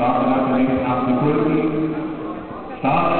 सात लाख करेंगे आपकी कोई सात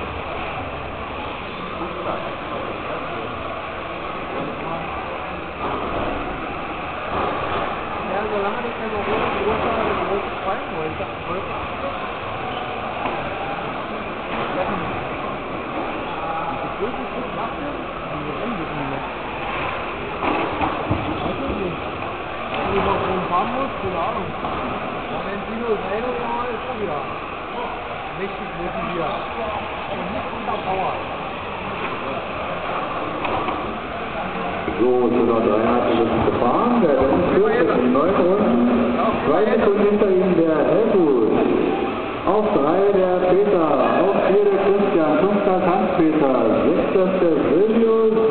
So, 103 hat sich gefahren. Der letzte Kurs ist um 9. Bayek und hinter ihm der Helmut. Auf 3 der Peter, auf 4 der Christian, 5 das Hans-Peter, 6 der Silvius,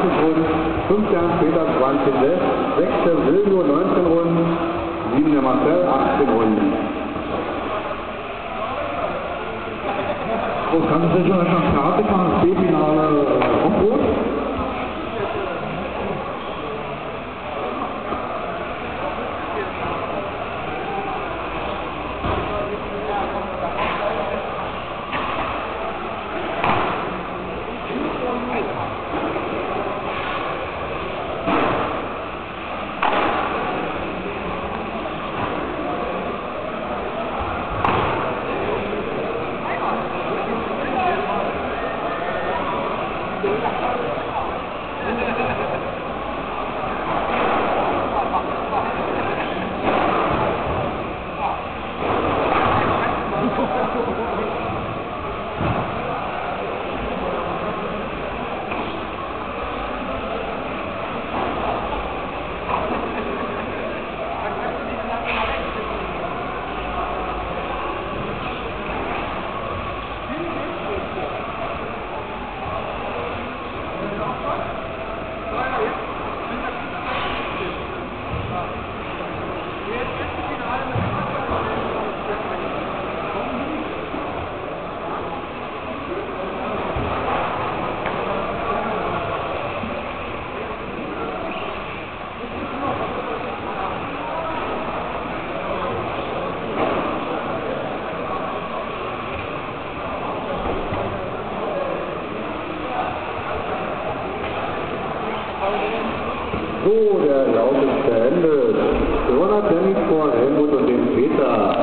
20 Runden, 5. Peter 20, 6. Silvio 19 Runden, 7. Marcel 18 Runden. So, kann es jetzt schon eine das fahren, C-Finale Offroad? Äh, Thank you. So, der Lauf ist beendet. Gewonnen Dennis vor Helmut und den Peter.